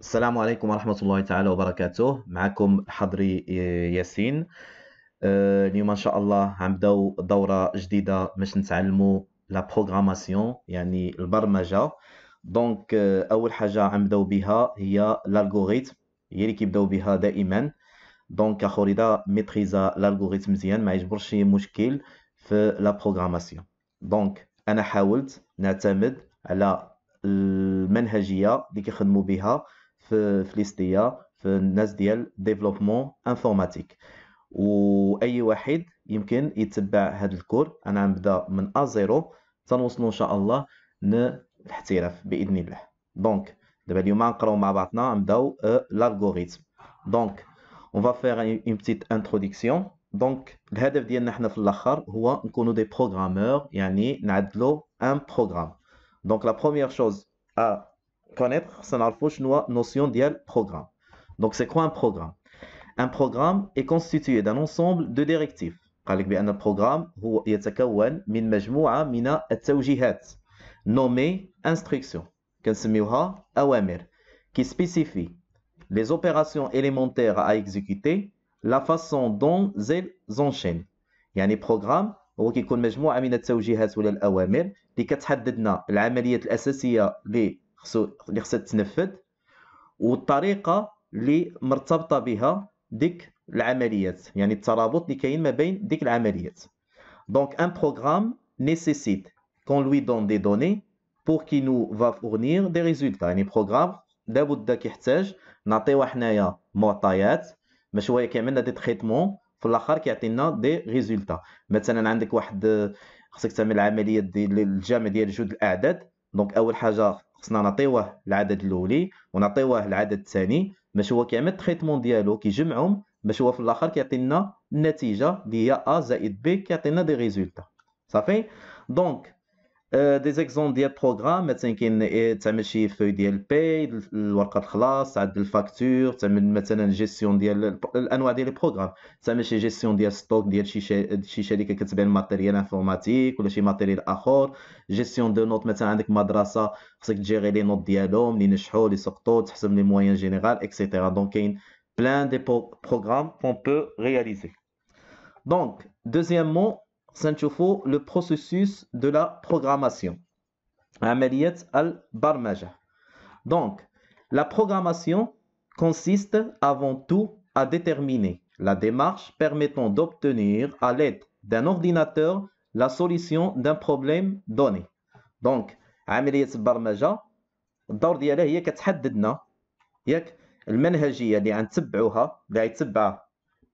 السلام عليكم ورحمة الله تعالى وبركاته. معكم حضري ياسين. آه، اليوم إن شاء الله غنبداو دورة جديدة باش نتعلمو la programmation يعني البرمجة. donc آه، أول حاجة غنبداو بها هي l'algorithme هي اللي كيبدأو بها دائما. donc اخوري اذا ميتريزا l'algorithme مزيان ما يجبرش مشكل في la programmation donc أنا حاولت نعتمد على المنهجية اللي كيخدموا بها في les BTS في الناس ديال développement informatique. واي واحد يمكن يتبع هذا ال cours. أنا غنبدا من à zéro تنوصلوا إن شاء الله للاحتراف بإذن الله. donc دابا اليوم غنقراو مع بعضنا نبداو l'algorithme. donc on va faire une petite introduction donc الهدف ديالنا حنا في الأخر هو نكونوا des programmeurs يعني نعدلوا un programme دونك لا بروميير شوز ا connaître خصنا نعرفوا شنو notion ديال programme donc c'est quoi un programme un programme est constitué d'un ensemble de directives قال لك بان البروغرام هو يتكون من مجموعه من التوجيهات nommées instructions كنسميوها اوامر qui spécifient les opérations élémentaires à exécuter la façon dont elles enchaînent يعني بروغرام هو كيكون مجموعه من التوجيهات ولا الاوامر اللي كتحدد لنا العمليات الاساسيه اللي خصو اللي خصها تنفذ والطريقة اللي مرتبطة بها ديك العمليات يعني الترابط اللي كاين ما بين ديك العمليات. donc un programme nécessite qu'on lui donne des données pour qu'il nous va fournir des résultats. يعني programme لابد كيحتاج نعطيوه حنايا معطيات باش هو كيعمل لنا des traitements في الآخر كيعطينا des résultats مثلا عندك واحد خصك تعمل عملية ديال الجمع ديال جوج الأعداد. donc أول حاجة خصنا نعطيوه العدد الأولي ونعطيوه العدد الثاني باش هو كيعمل ال traitement ديالو كيجمعهم باش هو في الآخر كيعطينا النتيجه اللي هي a زائد b كيعطينا des résultats. صافي؟ donc دي زيكزومبل ديال بروغرام مثلا كاين تعمل شي فوي ديال باي الورقه الخلاص تعدل الفاكتور تعمل مثلا جيستيون ديال الانواع ديال البروغرام تعمل شي جيستيون ديال ستوك ديال شي شي شركه كتبيع الماتيريال انفورماتيك ولا شي ماتيريال اخر جيستيون دو نوت مثلا عندك مدرسه خصك تجيري لي نوت ديالهم اللي نجحوا اللي سقطوا تحسب لي موين جينيرال اكسيتيرا دونك كاين بلان دي بروغرام كون بو رياليزي دونك دوزيامون سنشوفوا لو بروسيسوس دو لا بروغراماسيون عملية البرمجة دونك la programmation consiste avant tout à déterminer la démarche permettant d'obtenir à l'aide d'un ordinateur la solution d'un problème donné دونك عملية البرمجة الدور ديالها هي كتحدد لنا ياك المنهجية اللي غنتبعوها اللي غيتبعها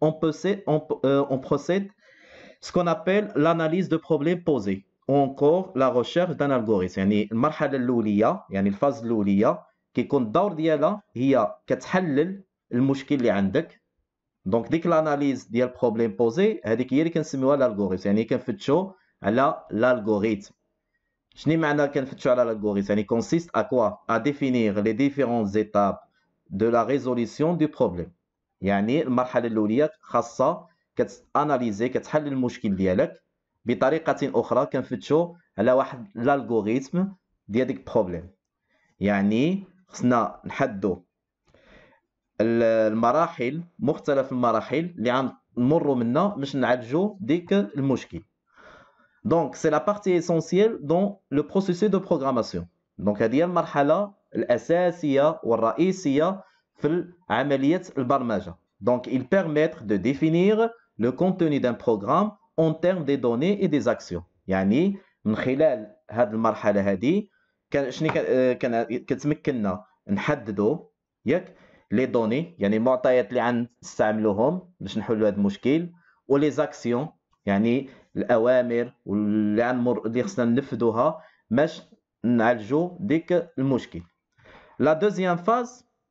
on, possède, on, euh, on procède ce qu'on appelle l'analyse de problèmes posés ou encore la recherche d'un algorithme يعني المرحلة الأولية يعني الفاز الأولية كيكون الدور ديالها هي كتحلل المشكل اللي عندك دونك ديك لاناليز ديال بروبليم بوزي هذيك هي اللي كنسميوها الالغوريثم يعني كنفتشوا على الالغوريثم شنو معنى كنفتشوا على الالغوريثم يعني consiste à quoi à définir les différentes étapes de la résolution du problème يعني المرحلة الأولية خاصة كت analyser كتحل المشكل ديالك بطريقة أخرى كنفتشوا على واحد l'algorithme ديال ديك problème يعني خصنا نحددوا المراحل مختلف المراحل اللي غنمروا منها باش نعالجوا ديك المشكل. donc c'est la partie essentielle dans le processus de programmation donc هذه هي المرحلة الأساسية والرئيسية في عملية البرمجة. Donc, ils permettent de définir le contenu d'un programme en termes des données et des actions. يعني من خلال هذه المرحلة هذه كان شنو كان كتمكننا نحددوا ياك لي دوني يعني المعطيات اللي غنستعملوهم باش نحلوا هذا المشكل ولي زاكسيون يعني الاوامر واللي غنمر اللي خصنا ننفذوها باش نعالجوا ديك المشكل لا دوزيام فاز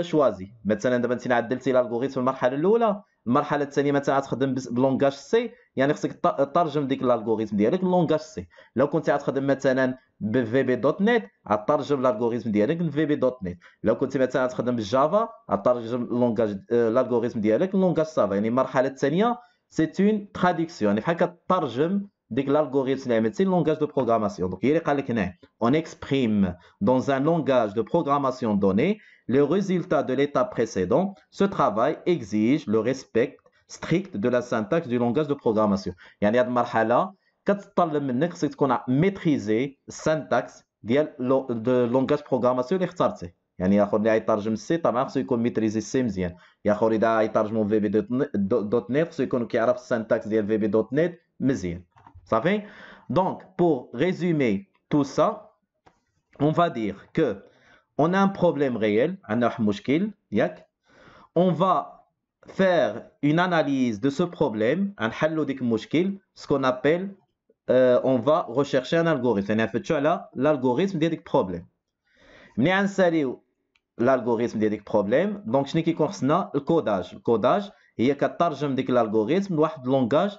choisir مثلا دابا انت عدلتي l'algorithme في المرحلة الأولى المرحلة الثانية مثلا غتخدم ب langage C يعني خصك ترجم ديك l'algorithme ديالك langage C. لو كنت غتخدم مثلا ب VB dot net غترجم l'algorithme ديالك ل VB dot net لو كنت مثلا غتخدم بال Java غترجم langage l'algorithme ديالك langage Java. يعني المرحلة الثانية c'est une traduction يعني بحال كترجم ديك l'algorithme اللي عملتي langage de programmation donc il اللي قال لك هنا on exprime dans un langage de programmation donné le résultat de l'étape précédente ce travail exige le respect strict de la syntaxe du langage de programmation يعني هذه المرحله كتطلب منك خصك تكون ميتريزي السانتاكس ديال دو لونغاج بروغراماسيون اللي اخترتيه يعني اخر اللي غيترجم السي طبعا خصو يكون ميتريزي السي مزيان يا اخر اذا غيترجمو في بي دوت نت خصو يكون كيعرف السانتاكس ديال في بي دوت نت مزيان Ça fait? Donc, pour résumer tout ça, on va dire que on a un problème réel, un mushkil, yak. On va faire une analyse de ce problème, un halodik mushkil, ce qu'on appelle, euh, on va rechercher un algorithme. L'algorithme des problèmes. L'algorithme des problèmes, donc je n'ai qui concerne le codage. Le codage, il y a qu'à l'algorithme, le langage,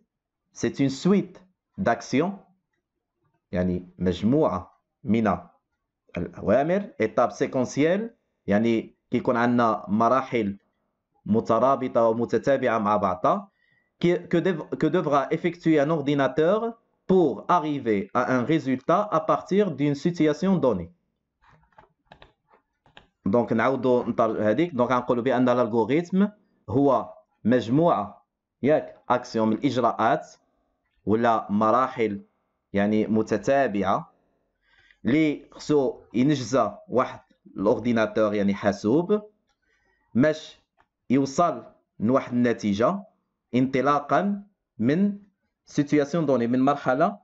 c'est une suite d'actions يعني مجموعة من الأوامر étapes séquentielles يعني كيكون عندنا مراحل مترابطة ومتتابعة مع بعضها que devra effectuer un ordinateur pour arriver à un résultat à partir d'une situation donnée. دونك نعاودو هذيك دونك غنقولوا بان الالغوريثم هو مجموعه ياك. اكسيون من الإجراءات ولا مراحل يعني متتابعة. اللي خصو ينجزا واحد l'ordinateur يعني حاسوب. باش يوصل لواحد النتيجة انطلاقا من situation donnée من مرحلة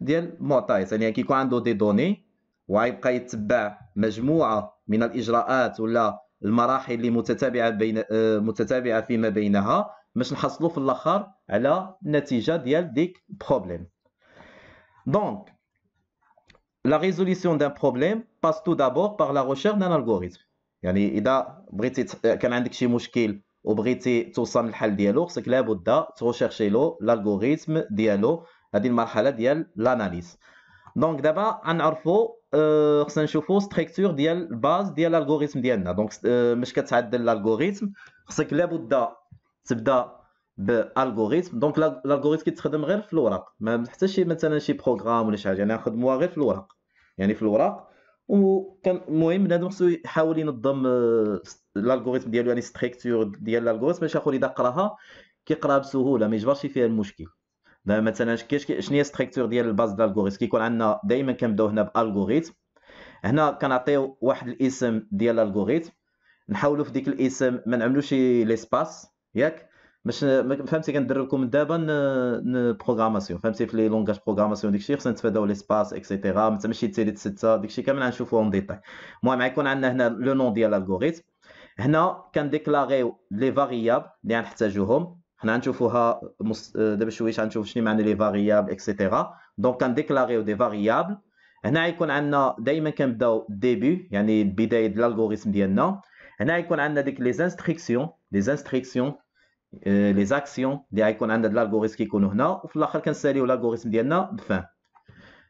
ديال معطيات. يعني كيكون عنده des données وغيبقى يتبع مجموعة من الإجراءات ولا المراحل اللي متتابعة بين متتابعة فيما بينها باش نحصلوا في الآخر على النتيجة ديال ديك problème donc la résolution d'un problème passe tout d'abord par la recherche d'un algorithme. يعني إذا بغيتي كان عندك شي مشكل وبغيتي توصل للحل ديالو خصك لابد ت rechercher له ال algorithme ديالو. هذه المرحلة ديال l'analyse donc دابا غنعرفوا آه، خصنا نشوفوا structure ديال ال base ديال ال algorithme ديالنا. donc آه، مش كتعدل ال algorithme خصك لابد تبدا بال algorithme. donc ال algorithme كيتخدم غير في الورق. ما حتى شي مثلا شي programme ولا شي حاجة يعني نخدموها غير في الورق. يعني في الورق وكان المهم بنادم خصو يحاول ينظم ال algorithme ديالو يعني structure ديال ال algorithme باش آخر إذا قراها كيقرأها بسهولة ما يجبرش فيها المشكل. مثلا شنو هي structure ديال ال base ديال ال algorithme كيكون عندنا دائما كنبداو هنا ب algorithme هنا كنعطيو واحد الاسم ديال ال algorithme نحاولوا في ديك الاسم ما نعملوش les espaces ياك؟ باش فهمتي كندربكم من دابا programmation فهمتي في les langages programmation داكشي خصنا نتفاداو les espaces et cetera ماشي tiret 6 داكشي كامل غنشوفوه en détail المهم غيكون عندنا هنا le nom ديال ال algorithme هنا كن déclarer يو les variables اللي غنحتاجوهم. حنا غنشوفوها دابا شوية غنشوف شنو معنى les variables et cetera donc كن déclarer يو des variables هنا غيكون عندنا دائما كنبداو début يعني البداية ديال ديالنا. هنا غيكون عندنا ديك les instructions les instructions les actions اللي غيكون عندنا الالغوريثم كيكونوا هنا وفي الآخر كنساليو ال algorithme ديالنا ب fin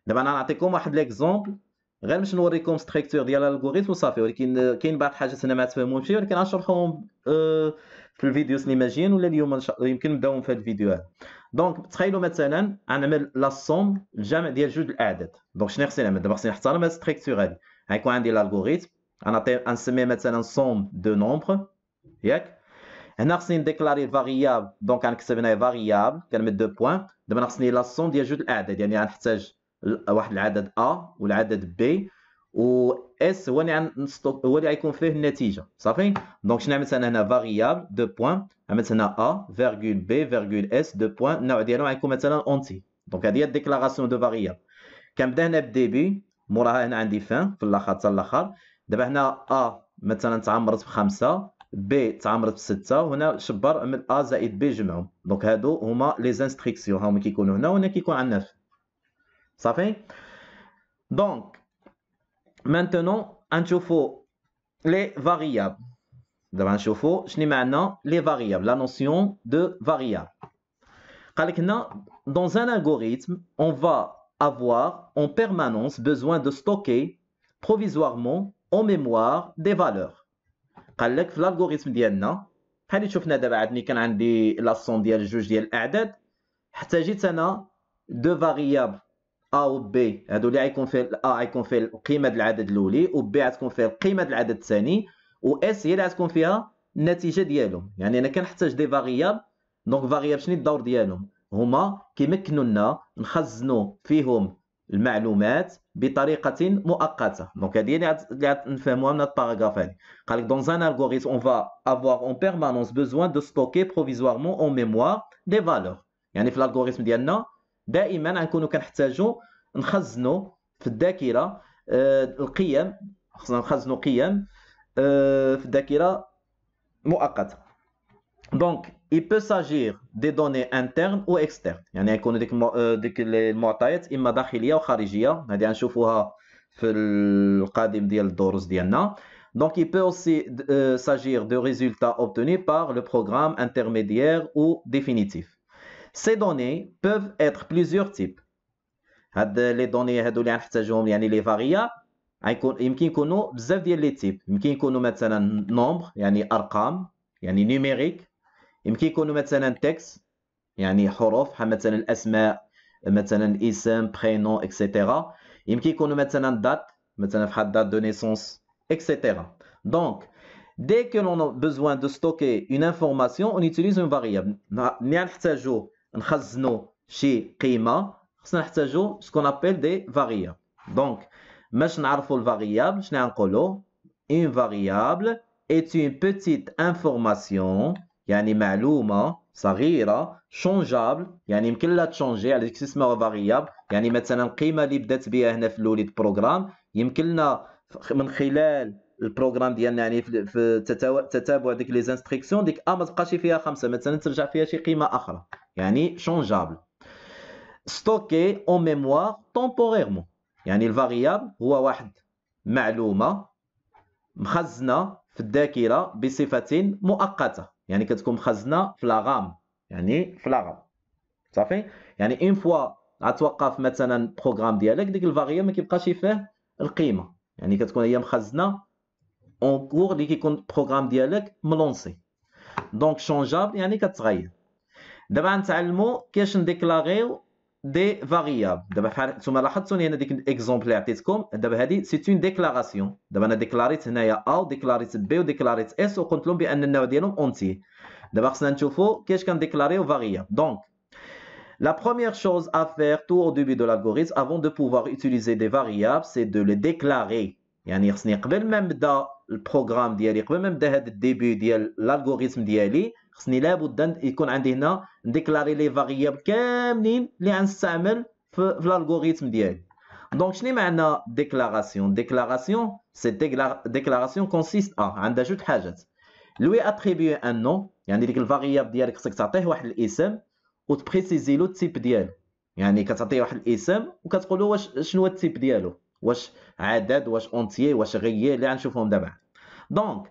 دابا أنا نعطيكم واحد l'exemple غير باش نوريكم structure ديال ال algorithme وصافي ولكن كاين بعض الحاجات أنا ما تفهموش ولكن غنشرحهم آه، في الفيديوز اللي ماجيين ولا اليوم يمكن نبداو في هذا الفيديو هذا. donc تخيلوا مثلا غنعمل la somme الجمع ديال جوج الأعداد. donc شنو خصني نعمل؟ دابا خصني نحترم هاد structure هادي. غيكون عندي ال algorithme غنسميه مثلا somme deux nombres ياك؟ هنا خصني ن déclarer variable donc غنكتب هنا variable كنمد deux points دابا خصني la somme ديال جوج الأعداد يعني غنحتاج واحد العدد a والعدد b و s هو اللي غن stocker هو اللي غيكون فيه النتيجة. صافي؟ donc شنو عملت أنا هنا؟ variable deux points عملت هنا a virgule b virgule s deux points النوع ديالو غيكون مثلا entier donc هذه هي ال déclaration de variables كنبدأ هنا بديبي. موراها هنا عندي فان في الآخر حتى الآخر. دابا هنا ا مثلا تعمرت بخمسة. بي تعمرت بستة وهنا شبر من ا زائد بي جمعهم دونك هادو هما لي زانستريكسيون هما كيكونوا هنا وهنا كيكون عندنا في صافي دونك مانتونون غنشوفو لي فاريابل دابا نشوفو شنو معنى لي فاريابل لا نوسيون دو فاريابل قالك هنا dans un algorithme on va avoir en permanence besoin de stocker provisoirement en mémoire des valeurs قال لك في ال algorithme ديالنا بحال اللي شفنا دابا عندي كان عندي la somme ديال جوج ديال الأعداد احتاجيت أنا deux variables a و b هادو اللي غيكون فيه a غيكون فيه القيمة ديال العدد الأولي و b غتكون فيه القيمة ديال العدد الثاني و s هي اللي غتكون فيها النتيجة ديالهم. يعني أنا كنحتاج des variables donc variables شنو الدور ديالهم؟ هما كيمكنوا لنا نخزنوا فيهم المعلومات بطريقه مؤقته donc هذه اللي نفهموها من ال paragraphe هذه قال لك dans un algorithme on va avoir en permanence besoin de stocker provisoirement en mémoire des valeurs يعني في ال algorithme ديالنا دائما غنكونوا كنحتاجوا نخزنوا في الذاكره آه القيم خصنا نخزنوا قيم آه في الذاكره مؤقته دونك il peut s'agir des données internes ou externes يعني يكونوا ديك ديك المعطيات اما داخليه وخارجيه هذه غنشوفوها في القادم ديال الدروس ديالنا Donc, il peut aussi euh, s'agir de résultats obtenus par le programme intermédiaire ou définitif. Ces données peuvent être plusieurs types. هاد لي دوني هادو اللي غنحتاجوهم يعني لي فاريا غيكون يمكن يكونوا بزاف ديال لي تيب يمكن يكونوا مثلا نومبر يعني ارقام يعني نيميريك يمكن يكونوا مثلا تكست يعني حروف بحال مثلا الاسماء مثلا اسم برينون اكسيتيرا يمكن يكونوا مثلا دات مثلا بحال دات دو نيسونس اكسيتيرا دونك dès que l'on a besoin de stocker une information on utilise une variable ملي نحتاجو نخزنوا شي قيمه خصنا نحتاجو سكون ابيل دي فاريابل دونك باش نعرفوا الفاريابل شنو غنقولوا une variable est une petite information يعني معلومة صغيرة changeable يعني يمكن لها ت changer على ديك اسمها variable يعني مثلا القيمة اللي بدات بها هنا في الوليد programme يمكن لنا من خلال ال programme ديالنا يعني في تتابع ديك les instructions ديك a ما تبقاش فيها خمسة مثلا ترجع فيها شي قيمة أخرى. يعني changeable stockée en mémoire temporairement يعني ال variable هو واحد معلومة مخزنة في الذاكرة بصفه مؤقتة. يعني كتكون مخزنة في la RAM يعني في la RAM صافي؟ يعني une fois غتوقف مثلا programme ديالك ديك ال variable ما كيبقاش فيه القيمة. يعني كتكون هي مخزنة encore اللي كيكون ال programme ديالك م lancé. donc changeable يعني كتغير. دابا غنتعلموا كيفاش ن déclarer يو دي فاريابل دابا بحال نتوما لاحظتوني هنا ديك الاكزومبل اللي عطيتكم دابا هذه سي اون ديكلاراسيون دابا انا ديكلاريت هنايا ا وديكلاريت بي وديكلاريت اس وقلت لهم بان النوع ديالهم اونتي دابا خصنا نشوفوا كيفاش كنديكلاريو فاريابل دونك La première chose à faire tout au début de l'algorithme avant de pouvoir utiliser des variables, c'est de les déclarer. يعني خصني قبل ما نبدا البروغرام ديالي قبل ما نبدا هذا الديبي ديال الالغوريثم ديالي خصني لابد يكون عندي هنا ن déclarer les variables كاملين اللي غنستعمل في, ال algorithme ديالي. donc شنو معنى déclaration déclaration c'est déclaration consiste à عندها جوج حاجات. lui attribuer un nom يعني ديك ال variable ديالك خصك تعطيه واحد الاسم وت préciser له ال type ديالو. يعني كتعطيه واحد الاسم وكتقول له واش شنو هو ال type ديالو؟ واش عدد واش entier واش réel اللي غنشوفهم دابا. دونك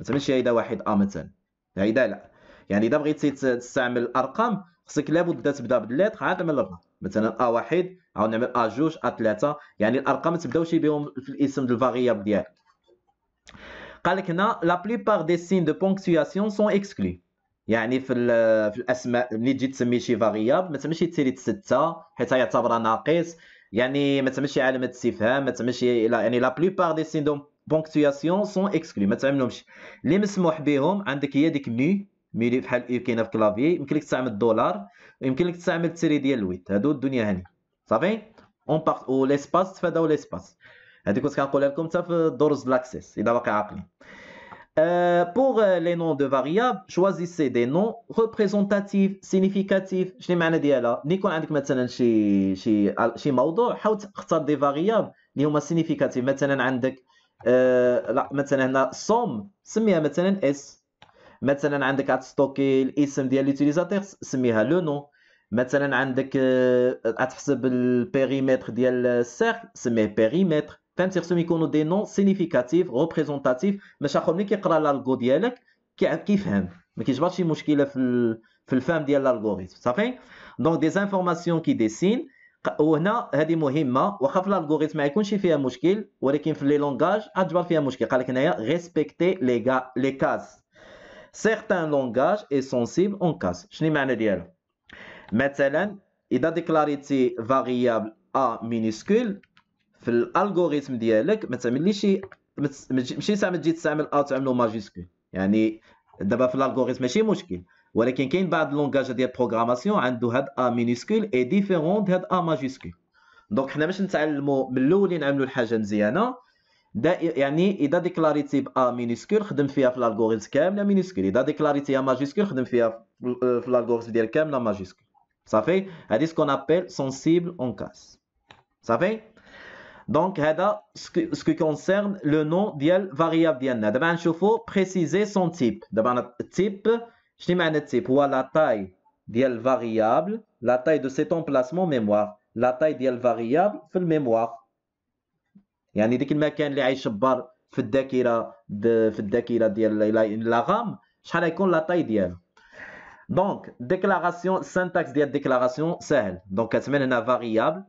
مثلا ماشي هيدا واحد a مثلا. هيدا لا. يعني إذا بغيتي تستعمل الأرقام خصك لابد تبدا بال lettre عاد من الرقم. مثلا a واحد عاود نعمل a جوج a ثلاثة يعني الأرقام ما تبداوش بهم في الاسم ديال ال variable ديالك. قال لك هنا la plupart des signes de ponctuation sont exclus يعني في في الأسماء ملي تجي تسمي شي variable ما تسميش tiret six حيت يعتبر ناقص. يعني ما تعملش علامه استفهام ما تعملش يعني لا بليبار دي سين دو بونكتواسيون سون اكسكلو ما تعملهمش اللي مسموح بهم عندك هي ديك مي مي بحال اي كاينه في كلافي يمكن لك تستعمل الدولار يمكن لك تستعمل التيري ديال الويت هادو الدنيا هاني صافي اون بارت و ليسباس تفاداو ليسباس هذيك كنت كنقولها لكم حتى في الدروس لاكسيس اذا باقي عاقلين Euh, pour les noms de variables, choisissez des noms représentatifs, significatifs. شنو معنى ديالها؟ ملي يكون عندك مثلا شي شي شي موضوع حاول تختار دي فاريابل اللي هما سينيفيكاتيف مثلا عندك آه لا مثلا هنا سوم سميها مثلا اس مثلا عندك غتستوكي الاسم ديال ليوتيليزاتور سميها لو نو مثلا عندك غتحسب البيريمتر ديال السيركل سميه بيريمتر فهمتي خصهم يكونوا دي نون سينيفيكاتيف ريبريزونتاتيف باش اخر ملي كيقرا الالغو ديالك كيفهم ما كيجبرش شي مشكله في في الفهم ديال الالغوريثم صافي دونك دي زانفورماسيون كي ديسين وهنا هذه مهمة واخا في الـ algorithme ما يكونش فيها مشكل ولكن في les langages غتجبر فيها مشكل. قال لك هنايا respecter les les cas certains langages est sensible en cas شنو معنى ديالها مثلا إذا ديكلاريتي variable a minuscule في الـ algorithme ديالك ما تعمليش ماشي ساعه ما تجي تستعمل a تعملو majuscule يعني دابا في الألغوريثم ماشي مشكل. ولكن كاين بعض اللونغاج ديال بروغراماسيون عنده هاد ا مينيسكول اي ديفيرون هاد ا ماجيسكول دونك حنا باش نتعلموا من الاول نعملوا الحاجه مزيانه دا يعني اذا ديكلاريتي ب ا مينيسكول خدم فيها في الالغوريثم كامله مينيسكول اذا ديكلاريتي ا ماجيسكول خدم فيها في الالغوريثم ديال كامله ماجيسكول صافي هادي سكون ابل سونسيبل اون كاس صافي دونك هذا سكو كونسيرن لو نون ديال فاريابل ديالنا دابا غنشوفو بريسيزي سون تيب دابا التيب شنو معنى التيب هو لا تاي ديال الفاريابل لا تاي دو سيت امبلاسمون ميموار لا تاي ديال الفاريابل في الميموار يعني ديك المكان اللي غيشبر في الذاكره في الذاكره ديال لا غام شحال غيكون لا تاي ديالو دونك ديكلاراسيون السانتاكس ديال الديكلاراسيون ساهل دونك كتعمل هنا فاريابل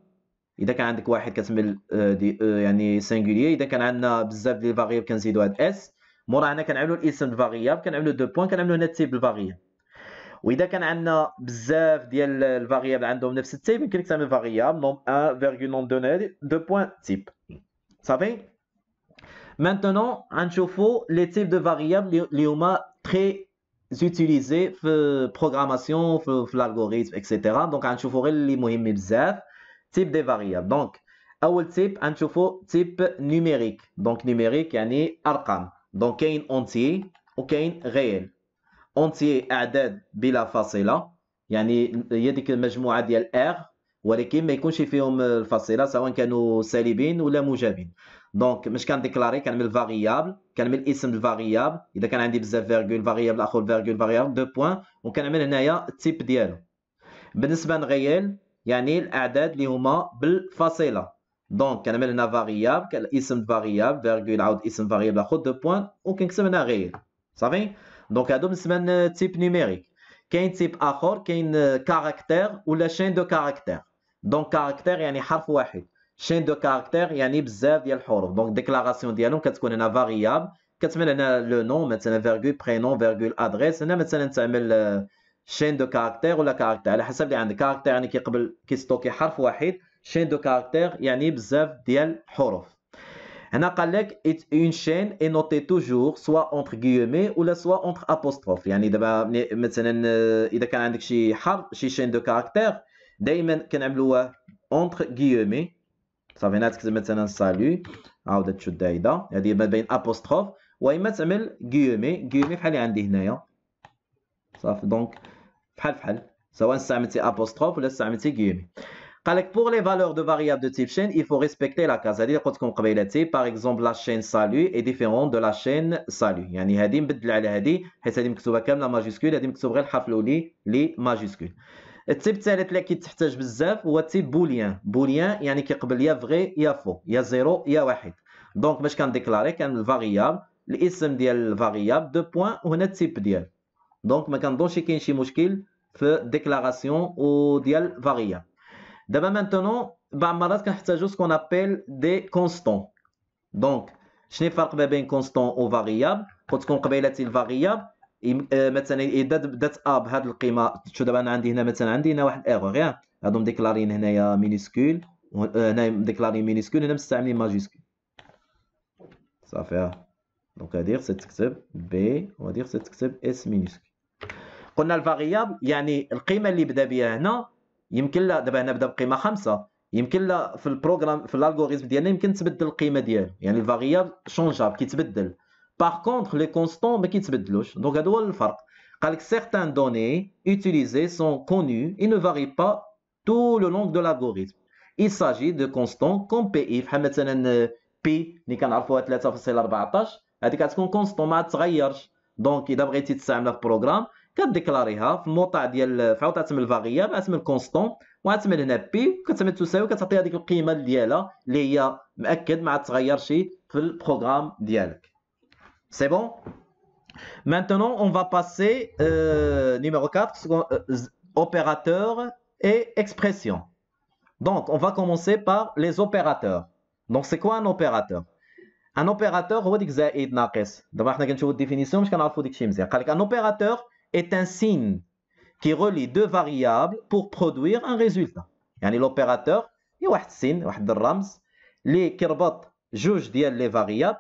اذا كان عندك واحد كتعمل دي يعني سينغولير اذا كان عندنا بزاف ديال الفاريابل كنزيدو هاد اس مورا هنا كنعملوا الاسم الفاريابل كنعملوا دو بوين كنعملوا هنا التيب الفاريابل واذا كان عندنا بزاف ديال الفاريابل عندهم نفس التيب يمكن لك تعمل فاريابل نوم 1 نوم دوني دو بوين تيب صافي maintenant غنشوفوا لي تيب دو فاريابل اللي هما تري زوتيليزي في بروغراماسيون في, في الالغوريثم اكسيتيرا دونك غنشوفوا غير اللي مهمين بزاف type des variables دونك اول تيب غنشوفوا تيب نيميريك دونك نيميريك يعني ارقام دونك كاين entier وكاين réel entier اعداد بلا فاصله يعني هي ديك المجموعه ديال R ولكن ما يكونش فيهم الفاصله سواء كانوا سالبين ولا موجبين donc مش كنديكلاري كنعمل variable كنعمل اسم الـ variable اذا كان عندي بزاف virgule variable اخر virgule variable deux points وكنعمل هنايا الـ type ديالو بالنسبة لغيال يعني الاعداد اللي هما بالفاصله donc كنعمل هنا variable اسم variable virgule عاود اسم variable اخر deux points وكنكتب هنا réel صافي donc هادو بالنسبة لـ type numérique كاين type اخر كاين caractère ولا chaîne de caractères donc caractère يعني حرف واحد chaîne de caractères يعني بزاف ديال الحروف donc déclaration ديالهم كتكون هنا variable كتعمل هنا le nom مثلا virgule prénom virgule adresse هنا مثلا تعمل شين دو كاركتير ولا كاركتير على حسب اللي عندك كاركتير يعني كيقبل كيستوكي حرف واحد شين دو كاركتير يعني بزاف ديال الحروف هنا قال لك اون شين اي نوتي توجور سوا اونتر غيومي ولا سوا اونتر ابوستروف يعني دابا مثلا اذا كان عندك شي حرف شي شين دو كاركتير دائما كنعملوه اونتر غيومي صافي هنا تكتب مثلا سالو عاود تشد هيدا هذه ما بين ابوستروف واما تعمل غيومي غيومي بحال اللي عندي هنايا صافي دونك بحال بحال سواء استعملتي apostrophe ولا استعملتي guillemets قال لك pour les valeurs de variables de type chaîne il faut respecter la case هذه اللي قلت لكم قبيلتي par exemple la chaîne salut est différente de la chaîne salut يعني هذه نبدل على هذه حيت هذه مكتوبه كامله ماجيسكول هذه مكتوب غير الحرف الاولي لي ماجيسكول التيب الثالث اللي كيتحتاج بزاف هو تيب بوليان بوليان يعني كيقبل يا فغي يا فو يا زيرو يا واحد دونك باش كنديكلاري كان الفاريابل الاسم ديال الفاريابل دو بوين وهنا التيب ديال دونك ما كنظنش كاين شي مشكل في ديكلاراسيون او ديال فاريابل دابا مانتونون بعض المرات كنحتاجو سكون ابيل دي كونستون دونك شنو الفرق ما بين كونستون و فاريابل قلت لكم قبيلتي الفاريابل مثلا اذا بدات ا بهذه القيمه شو دابا انا عندي هنا مثلا عندي هنا واحد ايرور ياك هادو مديكلارين هنايا مينيسكول هنا مديكلارين مينيسكول هنا مستعملين ماجيسكول صافي دونك هادي خصها تكتب بي وهادي خصها تكتب اس مينيسكول قلنا الفاريابل يعني القيمه اللي بدا بها هنا يمكن لا دابا هنا بدا بقيمه خمسة يمكن لا في البروغرام في الالغوريزم ديالنا يمكن تبدل القيمه ديالو يعني الفاريابل شونجابل كيتبدل باغ كونتخ لي كونستون ما كيتبدلوش دونك هذا هو الفرق قال لك certaines données utilisées sont connues et ne varient pas tout le long de l'algorithme il s'agit de constants comme PI بحال مثلا بي اللي كنعرفوها 3.14 هذيك كتكون كونستون ما تغيرش دونك اذا بغيتي تستعملها في بروغرام كديكلاريها في الموطع ديال فعاود تعتمد فاريابل تعمل كونستون وغتعمل هنا بي كتعمل تساوي كتعطي هذيك القيمه ديالها اللي هي مأكد ما تغيرش في البروغرام ديالك سي بون Maintenant, on va passer euh, numéro 4, euh, opérateur et expression. Donc, on va commencer par les opérateurs. Donc, c'est quoi un opérateur Un opérateur هو ديك زائد ناقص. دابا حنا كنشوفوا الديفينيسيون باش كنعرفوا داكشي مزيان. قال لك ان opérateur est un signe qui relie deux variables pour produire un résultat يعني l'opérateur هي واحد السين واحد الرمز اللي كيربط جوج ديال لي فاريابل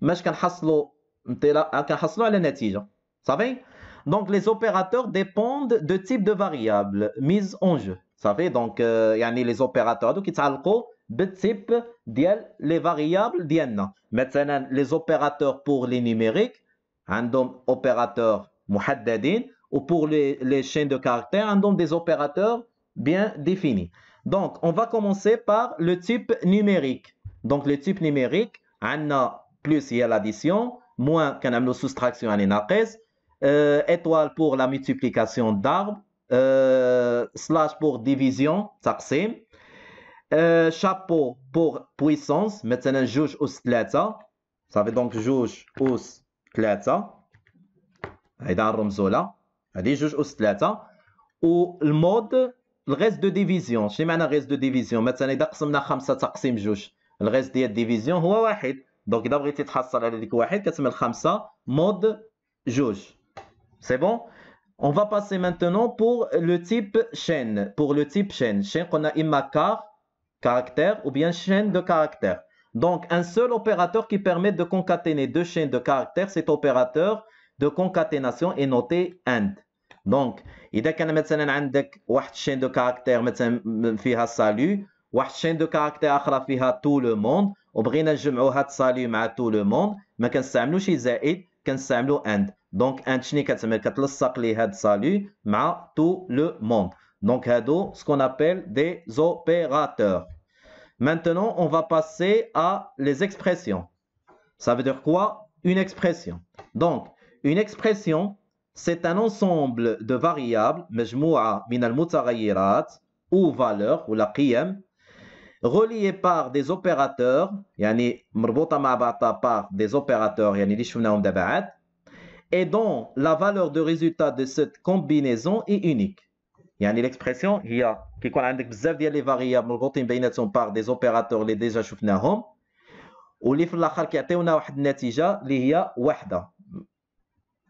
باش كنحصلوا كنحصلوا على نتيجه صافي دونك لي اوبيراتور ديبوند دو تيب دو فاريابل ميز اون جو صافي دونك يعني لي اوبيراتور هادو كيتعلقوا بالتيب ديال لي فاريابل ديالنا مثلا لي اوبيراتور بور لي نيميريك عندهم اوبيراتور muhaddadin, ou pour les, les chaînes de caractères, un nombre des opérateurs bien définis. Donc, on va commencer par le type numérique. Donc, le type numérique, anna plus il y a l'addition, moins qu'on a la soustraction à euh, étoile pour la multiplication d'arbres, euh, slash pour division, taqsim, euh, chapeau pour puissance, maintenant jouj ou tlata, ça veut donc jouj ou tlata, هيدا نرمزو لها هذه جوج اس ثلاثة والمود الغيز دو ديفيزيون شنو معنى غيز دو ديفيزيون مثلا اذا قسمنا خمسة تقسيم جوج الغيز ديال ديفيزيون هو واحد دونك اذا بغيتي تحصل على ديك واحد كتعمل خمسة مود جوج سي بون On va passer maintenant pour le type chaîne. Pour le type chaîne, chaîne qu'on a imma car, caractère ou bien chaîne de caractères. Donc un seul opérateur qui permet de concaténer deux chaînes de caractères, cet opérateur de concaténation est noté AND. دونك اذا كان مثلا عندك واحد شين دو كاركتير مثلا فيها سالو واحد شين دو كاركتير اخرى فيها تو لو موند وبغينا نجمعوا هاد سالو مع تو لو موند ما كنستعملوش زائد كنستعملو اند دونك اند شنو كتعمل كتلصق لي هاد سالو مع تو لو موند دونك هادو سكون ابل دي زوبيراتور Maintenant, on va passer à les expressions. Ça veut dire quoi Une expression. Donc, une expression, c'est un ensemble de variables مجموعة من المتغيرات ou valeurs ou la قيم reliées par des opérateurs يعني مربوطة مع بعضها par des opérateurs يعني اللي شفناهم دابا et dont la valeur de résultat de cette combinaison est unique يعني l'expression هي كيكون عندك بزاف ديال لي فاريابل مربوطين بيناتهم par des opérateurs اللي ديجا شفناهم واللي في الاخر كيعطيونا واحد النتيجه اللي هي واحده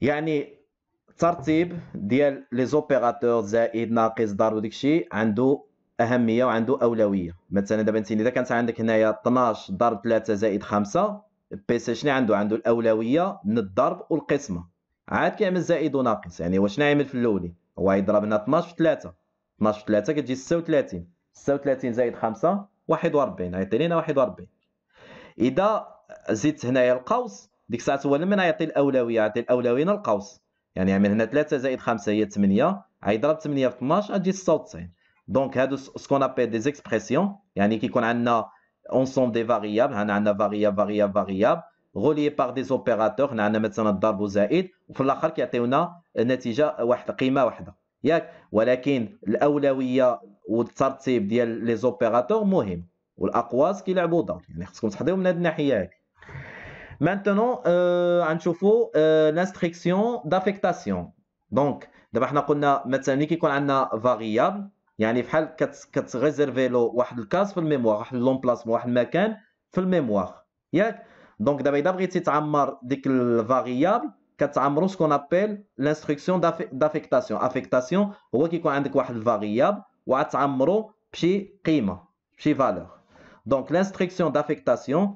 يعني الترتيب ديال les opérateurs زائد ناقص ضرب وداكشي عنده أهمية وعنده أولوية. مثلا دابا أنت إذا كانت عندك هنايا 12 ضرب 3 زائد 5 بي سي شنو عنده؟ عنده الأولوية من الضرب والقسمة. عاد كيعمل زائد وناقص. يعني واش يعمل في الاولي هو يضرب لنا 12 في 3 12 في 3 كتجي 36 36 زائد 5 41 غيعطي لنا 41 إذا زدت هنايا القوس ديك الساعة هو لما يعطي الاولويه يعطي الاولويه القوس. يعني يعمل هنا 3 زائد 5 هي 8 غيضرب 8 في 12 غتجي 96 donc هادو ce qu'on appelle des expressions يعني كيكون عندنا ensemble des variables هنا عندنا variable variable variable reliées par des opérateurs هنا عندنا مثلا الضرب وزائد وفي الآخر كيعطيونا نتيجة واحدة قيمة واحدة. ياك؟ ولكن الأولوية والترتيب ديال les opérateurs مهم والأقواس كيلعبوا دور يعني خصكم تحضروا من هذه الناحية هذه مانتونون غنشوفوا لانستركسيون دافيكتاسيون دونك دابا حنا قلنا مثلا ملي كيكون عندنا فاريابل يعني بحال كتغيزيرفي له واحد الكاس في الميموار واحد لومبلاسمون واحد المكان في الميموار ياك دونك دابا اذا بغيتي تعمر ديك الفاريابل كتعمرو سكون ابيل لانستركسيون دافيكتاسيون افيكتاسيون هو كيكون عندك واحد الفاريابل وغتعمرو بشي قيمه بشي فالور دونك l'instruction d'affectation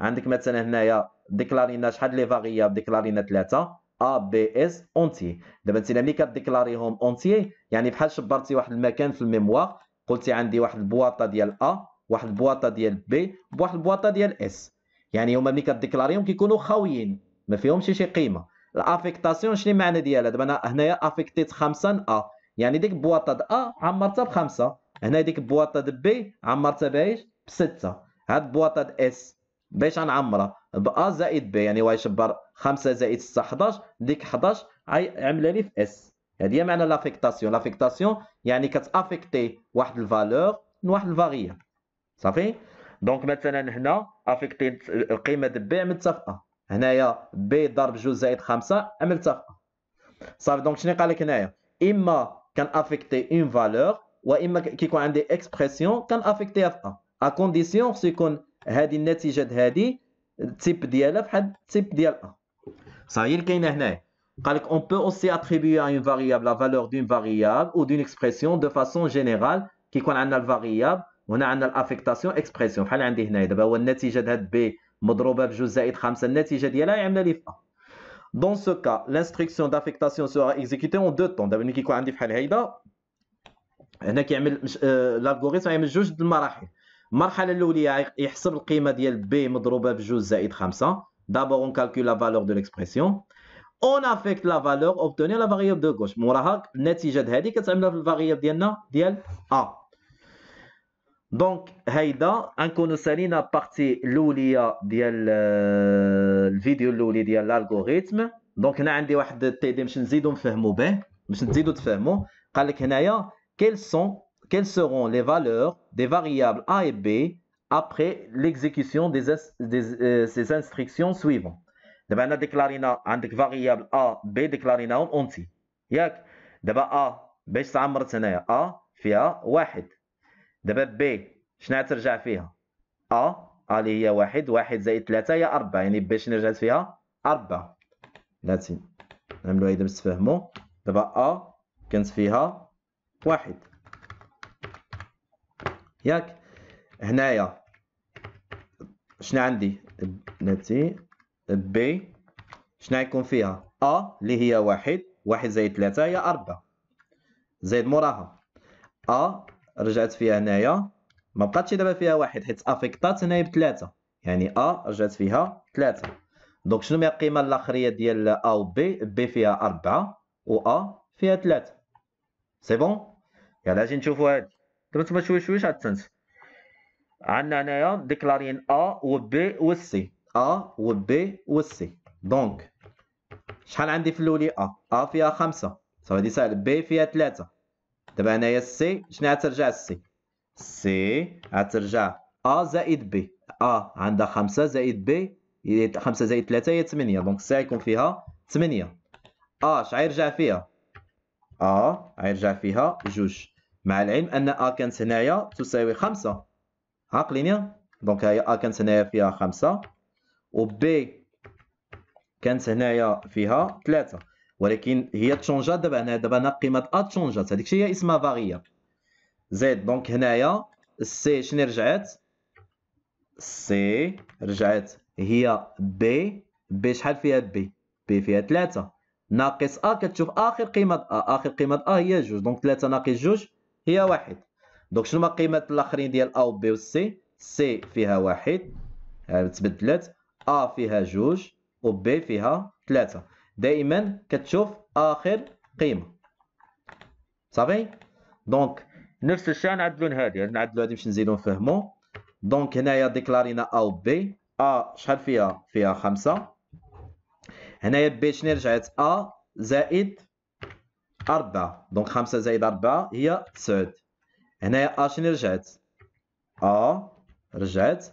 عندك مثلا هنايا ديكلارينا شحال les variables ديكلارينا ثلاثة a b s entier دابا انت ملي كديكلاريهم entier يعني بحال شبرتي واحد المكان في الـ mémoire قلتي عندي واحد البواطة ديال a واحد البواطة ديال b بواحد البواطة ديال s يعني هما ملي كديكلاريهم كيكونوا خاويين ما فيهمش شي قيمة. الـ affectation شنو المعنى ديالها؟ دابا أنا هنايا أفيكتيت خمسه a يعني ديك بواطة د a عمرتها بخمسة. هنا ديك بواطة د b عمرتها بايش بستة. هاد بواطة د s باش غنعمرها ب a زائد b يعني يشبر 5 زائد 6 11 ديك 11 عامله لي في s هذه هي معنى l'affectation l'affectation يعني كتافيكتي واحد الـ valeur من واحد الفاريابل صافي؟ donc مثلا هنا افيكتيت القيمه د b عملتها في a. هنايا b ضرب جوج زائد 5 عملتها في a. صافي؟ donc شنو قال لك هنايا؟ إما كان افيكتي اون فالور واما كيكون عندي اكسبرسيون كان افيكتيها في أ. ا كونديسيون خصو يكون هذه النتيجه هذه التيب ديالها بحال التيب ديال ا صافي هي اللي كاينه هنايا قال لك اون بو اوسي اتريبيي ا اون فاريابل لا فالور دون فاريابل او دون اكسبرسيون دو فاسون جينيرال كيكون عندنا الفاريابل وهنا عندنا الافيكتاسيون اكسبرسيون بحال عندي هنايا دابا هو النتيجه هاد بي مضروبه بجوج زائد خمسة النتيجه ديالها عامله لي في ا Dans ce cas, l'instruction d'affectation sera exécutée en deux temps. دابا ملي كيكون عندي بحال هيدا هنا كيعمل الالغوريثم يعمل جوج د المراحل المرحلة الأولية يحسب القيمة ديال b مضروبة بجوج زائد خمسة. d'abord on calcule la valeur de l'expression on affecte la valeur obtenue la variable de gauche موراها النتيجه هذه كتعملها في الـ variable ديالنا ديال a donc هيدا غنكونوا سالينا partie الأولية ديال الفيديو الأولي ديال الالغوريثم دونك هنا عندي واحد التيدي باش نزيدو نفهمو به. باش نزيدو تفهمو قال لك هنايا كيل سون quelles seront les valeurs des variables A et B après l'exécution des, des euh, ces instructions suivantes. دابا انا ديكلارينا عندك فاريابل ا بي ديكلاريناهم اونتي ياك دابا ا باش تعمرت هنايا ا فيها واحد دابا بي شنو ترجع فيها ا ا اللي هي واحد واحد زائد ثلاثة هي أربعة يعني بي شنو رجعت فيها أربعة بلاتي نعملو هيدا باش تفهمو دابا ا كانت فيها واحد ياك؟ هنايا. شنو عندي؟ بناتي بي شنو غيكون فيها؟ أ اللي هي واحد. واحد زائد ثلاثة هي أربعة. زائد موراها. a رجعت فيها هنايا. ما بقاتش دابا فيها واحد حيت افيكتات هنايا بثلاثة. يعني a رجعت فيها 3 donc شنو هي القيمة الأخرية ديال a و b b فيها 4 و a فيها 3 c'est bon يلا أجي نشوفوا هادي. دابا نتوما شوية عاد تنت عندنا هنايا ديكلارين a و b و c a و b و c donc شحال عندي في الاولي a a فيها 5 صافي هادي ساهلة. b فيها 3 دابا هنايا c شنو غترجع c c غترجع a زائد b a عندها 5 زائد b 5 زائد 3 هي 8 donc c غيكون فيها 8 a اش غيرجع فيها؟ a غيرجع فيها جوج. مع العلم أن a كانت هنايا تساوي 5 عاقلين donc هي a كانت هنايا فيها 5 و B كانت هنايا فيها 3 ولكن هي ت changeات دابا هنا دابا هنا قيمة A ت changeات. الشيء هي اسمها variable زيد donc هنايا C شنو رجعت؟ C رجعت هي B B شحال فيها B B فيها 3 ناقص A كتشوف آخر قيمة A آخر قيمة A هي جوج donc 3 ناقص جوج هي واحد. donc شنو هما قيمة الآخرين ديال A و B و C C فيها واحد تبدلت A فيها جوج و B فيها 3 دائما كتشوف آخر قيمة. صافي؟ donc نفس الشيء نعدلو هادي. نعدلو هادي باش نزيدو نفهمو. donc هنايا déclarينا A و B A شحال فيها؟ فيها خمسة. هنايا B شنو رجعت؟ A زائد أربعة donc خمسة زائد أربعة هي تسعود هنايا A شنو رجعت؟ A رجعت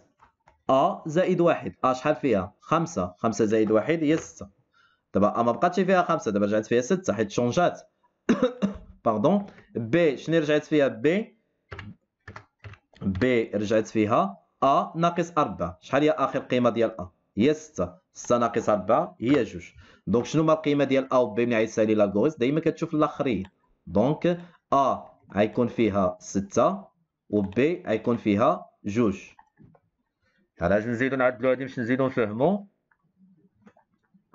A زائد واحد. A شحال فيها؟ خمسة. خمسة زائد واحد هي ستة. دابا A ما بقاتش فيها خمسة دابا رجعت فيها ستة حيت changeات. pardon B شنو رجعت فيها؟ B B رجعت فيها A ناقص 4 شحال هي آخر قيمة ديال A هي 6 6 ناقص 4 هي جوج donc شنو هما القيمه ديال A و B ملي غيسالي l'algorithme دائما كتشوف الاخرين donc A غيكون فيها 6 و B غيكون فيها جوج علاش نزيدو نعدلو هادي باش نزيدو نفهمو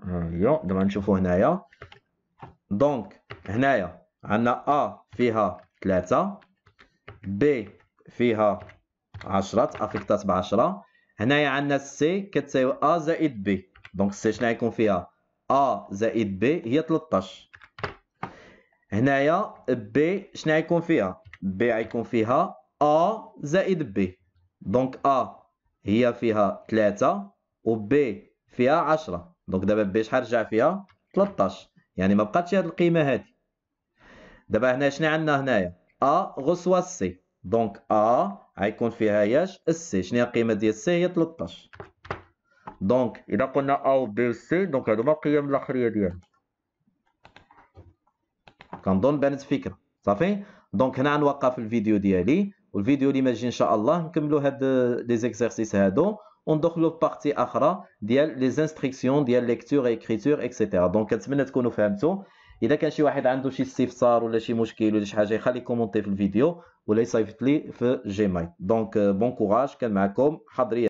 ها هي دابا نشوفو هنايا donc هنايا عندنا A فيها 3 B فيها 10 ت affectات ب 10 هنايا عندنا C كتساوي A زائد B donc C شنو غيكون فيها؟ A زائد B هي 13 هنايا B شنو غيكون فيها؟ B غيكون فيها A زائد B donc A هي فيها 3 و B فيها 10 donc دابا B شحال رجع فيها؟ 13 يعني ما بقاتش هاد القيمة هادي. دابا هنا شنو عندنا هنايا؟ A reçoit C donc A غيكون فيها ياش ال C شنو هي القيمة ديال ال C هي 13 donc اذا قلنا A و B و C donc هادو هما القيم الأخرية ديالهم. كنظن بانت فكرة. صافي؟ donc هنا غنوقف الفيديو ديالي. والفيديو اللي ماجي إن شاء الله نكملوا هاد les exercices هادو. وندخلوا partie أخرى ديال les instructions ديال lecture écriture et cetera donc كنتمنى تكونوا فهمتوا إذا كان شي واحد عنده شي استفسار ولا شي مشكل ولا شي حاجة يخلي commentaire في الفيديو. ولا يصيفط لي في جيميل دونك بون كوراج كان معكم حضري